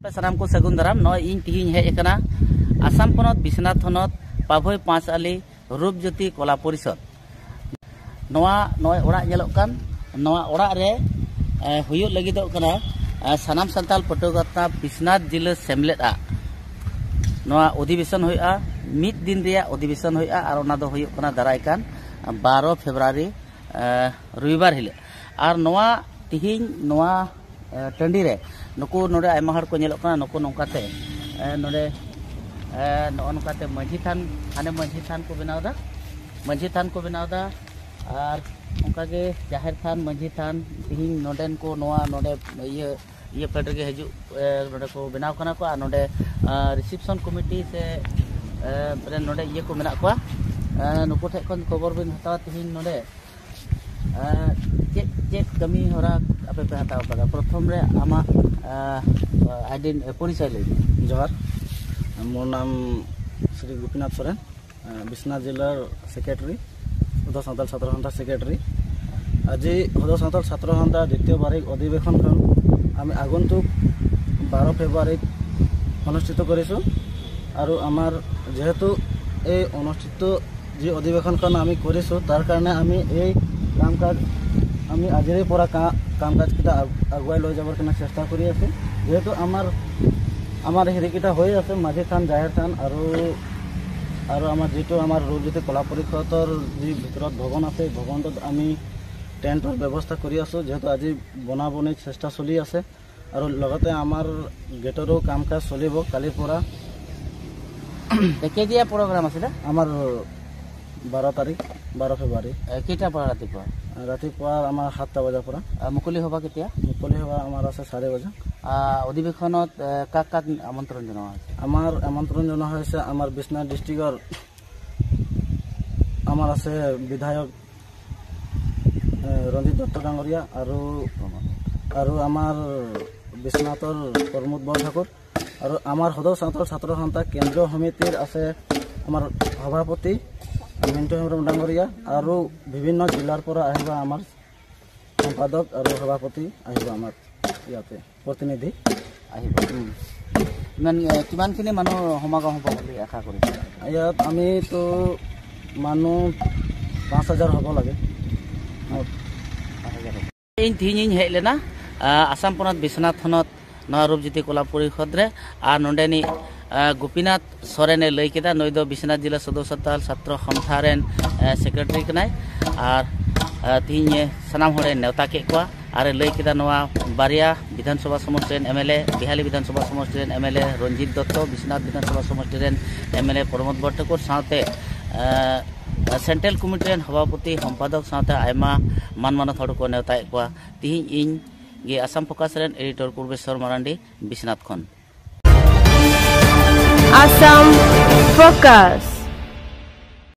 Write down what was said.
सामको सगुन दाराम तीन हेज आसाम पनत बिश्वनाथ थनत पाभोई पाँच आली रूपज्योति कला परिषद सानाम सान्ताल पटोगतना बिश्वनाथ जिला सेमलेद अधिवेशन मिद दिन अधिवेशन दारायकान बारो फेब्रुआरी रविवार हिल और टीर नुक नोक नौका नौनते माझी थान हाने माझी थान को बनावे माझी थान को बनावे और अंकागे ज़ाहिर थान माझी थान तीन नोन को ना ने फ्लैट रे हजू ना को बनाव करना को ना रिसेपन कमिटी से ना को नुक खबर बन हतवा तीन ना cek cek kami orang apa yang tahu pada pertama re ama aden polis aja jawab mau nama Sri Gopinath Soren Bisna Jailer Secretary Udah Santal Satra Hanta Secretary Aji Udah Santal Satra Hanta Ditya Barik Odi Bekhan Khan Ami Agun Tuk Baro Februari Onoshito Korisu Aru Amar Jehetu E Onoshito Ji Odi Bekhan Khan Ami Korisu Tarkarne Ami E কাম কাজ আমি আজিৰে পৰা কাম কাজকেইটা আগুৱাই লৈ যাবৰ কাৰণে চেষ্টা কৰি আছোঁ। যিহেতু আমাৰ আমাৰ হেৰিকেইটা হৈ আছে মাঝি থান জাহেৰ থান আৰু আৰু আমাৰ যিটো আমাৰ ৰূপজ্যোতি কলা পৰিষদৰ যি ভিতৰত ভৱন আছে এই ভৱনটোত আমি টেণ্টৰ ব্যৱস্থা কৰি আছোঁ যিহেতু আজি বনা বনি চেষ্টা চলি আছে। আৰু লগতে আমাৰ গেটৰো কাম কাজ চলিব কালিৰ পৰা। কেতিয়া প্ৰগ্ৰাম আছিলে? আমাৰ বাৰ তাৰিখ বাৰ ফেব্ৰুৱাৰী। কেইটাৰ পৰা ৰাতিপুৱা? ৰাতিপুৱা আমাৰ সাতটা বজাৰ পৰা। মুকলি সভা কেতিয়া? মুকলি সভা আমাৰ আছে চাৰি বজা। অধিৱেশনত কাক কাক আমন্ত্ৰণ জনোৱা হৈছে? আমাৰ আমন্ত্ৰণ জনোৱা হৈছে আমাৰ বিশ্বনাথ ডিষ্ট্ৰিক্টৰ আমাৰ আছে বিধায়ক ৰঞ্জিত দত্ত ডাঙৰীয়া আৰু আৰু আমাৰ বিশ্বনাথৰ প্ৰমোদ বৰঠাকুৰ আৰু আমাৰ সদৌ ছাত্ৰ ছাত্ৰ সন্থা কেন্দ্ৰীয় সমিতিৰ আছে আমাৰ সভাপতি হিমন্ত হেম্ৰম ডাঙৰীয়া আৰু বিভিন্ন জিলাৰ পৰা আহিব আমাৰ সম্পাদক আৰু সভাপতি আহিব আমাৰ ইয়াতে প্ৰতিনিধি আহিব। ইমান কিমানখিনি মানুহ সমাগম হ'ব বুলি আশা কৰিছোঁ? ইয়াত আমিতো মানুহ পাঁচ হাজাৰ হ'ব লাগে। হেলেনা আসাম পনত বিশ্বনাথ থানত নৱৰূপজ্যোতি কলা পৰিষদৰে আৰু নন্দেনী ᱜᱩᱯᱤᱱᱟᱛ ᱥᱚᱨᱮᱱᱮ ᱞᱟᱹᱭ ᱠᱮᱫᱟ ᱱᱩᱭ ᱫᱚ ᱵᱤᱥᱱᱟᱛ ᱡᱤᱞᱟ ᱥᱚᱫᱚᱨ ᱥᱟᱱᱛᱟᱞ ᱥᱟᱛᱨᱚ ᱥᱚᱝᱥᱛᱷᱟ ᱨᱮᱱ ᱥᱮᱠᱨᱮᱴᱟᱨᱤ ᱠᱟᱱᱟᱭ ᱟᱨ ᱛᱤᱦᱤᱧ ᱥᱟᱱᱟᱢ ᱦᱚᱲᱮ ᱱᱮᱣᱛᱟ ᱠᱮᱫ ᱠᱚᱣᱟ ᱟᱨᱮ ᱞᱟᱹᱭ ᱠᱮᱫᱟ ᱱᱚᱣᱟ ᱵᱟᱨᱭᱟ ᱵᱤᱫᱷᱟᱱ ᱥᱚᱵᱷᱟ ᱥᱚᱢᱚᱥᱴᱤ ᱨᱮᱱ ᱮᱢᱮᱞᱮ ᱵᱤᱦᱟᱞᱤ ᱵᱤᱫᱷᱟᱱ ᱥᱚᱵᱷᱟ ᱥᱚᱢᱚᱥᱴᱤ ᱨᱮᱱ ᱮᱢᱮᱞᱮ ᱨᱚᱧᱡᱤᱛ ᱫᱚᱛᱛᱚ ᱵᱤᱥᱱᱟᱛ ᱵᱤᱫᱷᱟᱱ ᱥᱚᱵᱷᱟ ᱥᱚᱢᱚᱥᱴᱤ ᱨᱮᱱ ᱮᱢᱮᱞᱮ ᱯᱨᱚᱢᱳᱫ ᱵᱚᱨ ᱴᱷᱟᱹᱠᱩᱨ ᱥᱟᱶᱛᱮ ᱥᱮᱱᱴᱨᱟᱞ ᱠᱚᱢᱤᱴᱤ ᱨᱮᱱ ᱥᱚᱵᱷᱟᱯᱚᱛᱤ ᱥᱚᱢᱯᱟᱫᱚᱠ ᱥᱟᱶᱛᱮ ᱟᱭᱢᱟ ᱢᱟᱱᱢᱟᱱᱚᱛ ᱦᱚᱲ ᱠᱚ ᱱᱮᱣᱛᱟᱭᱮᱫ ᱠᱚᱣᱟ ᱛᱤᱦᱤᱧ ᱤᱧ ᱜᱮ ᱟᱥᱟᱢ ᱯᱷᱳᱠᱟᱥ ᱨᱮᱱ ᱮᱰᱤᱴᱚᱨ ᱯᱩᱨᱵᱮᱥᱥᱚᱨ ᱢᱟᱨᱟᱱᱰᱤ ᱵᱤᱥᱱᱟᱛ ᱠᱷᱚᱱ Assam Focus.